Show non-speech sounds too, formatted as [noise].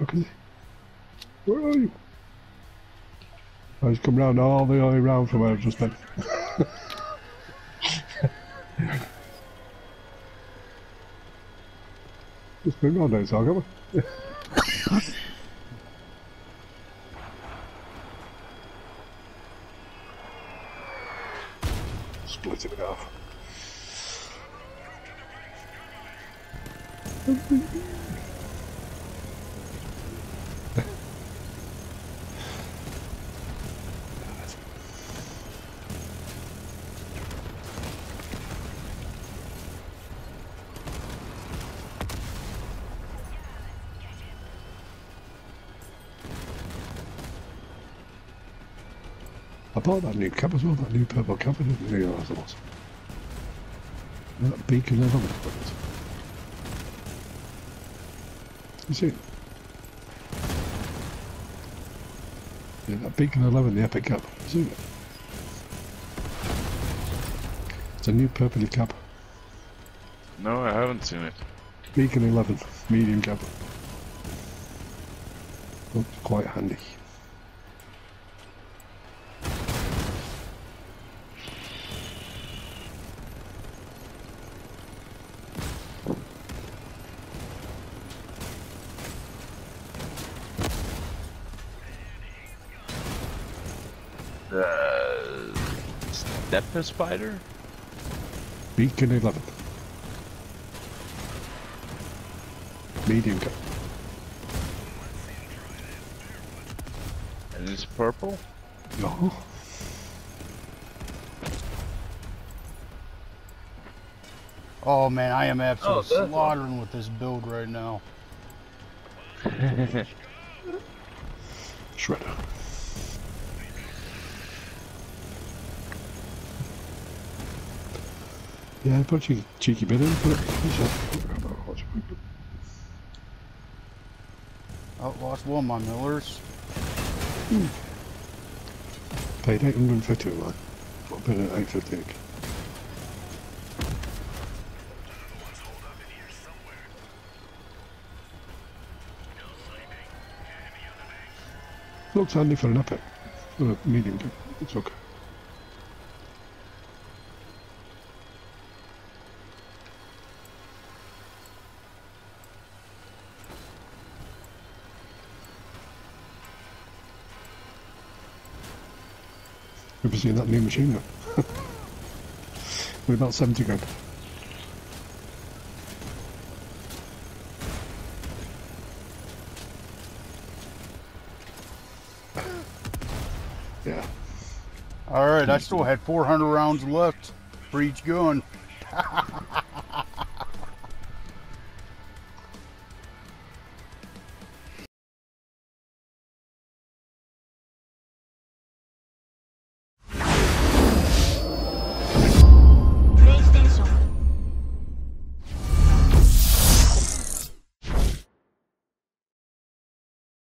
fuck is he? Where are you? Oh, he's come round all the way round from where I've just [laughs] been. just been round outside, haven't we? [laughs] Split it in half. I bought that new cap as well, that new purple cap, I didn't realise it was. That beacon level. You see it? Yeah, that Beacon 11, the Epic Cap. You see it? It's a new purpley cap. No, I haven't seen it. Beacon 11, medium cap. Looks quite handy. Uh, Stepper Spider? Beacon 11. Medium cap. And it's purple? No. Oh man, I am absolutely that's slaughtering with this build right now. Shredder. Yeah, put a cheeky bit in, it. Oh, lost one of my millers. Hmm. Paid 850 of mine. What bit at 850 each. Looks handy for an epic. For a medium. It's okay. You seen that new machine gun? [laughs] With about 70 grand. Yeah. All right, I still had 400 rounds left for each gun. [laughs]